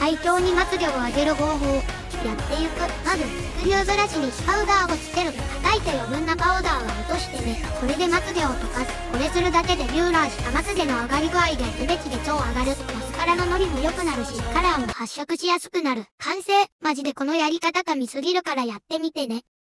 最強にまつげを上げる方法。やってゆく。まず、スクリューブラシにパウダーをつける。叩いて余分なパウダーは落としてね。これでまつげを溶かす。これするだけでビューラーしたまつげの上がり具合ですべきで超上がる。マスカラのノリも良くなるし、カラーも発色しやすくなる。完成マジでこのやり方が見すぎるからやってみてね。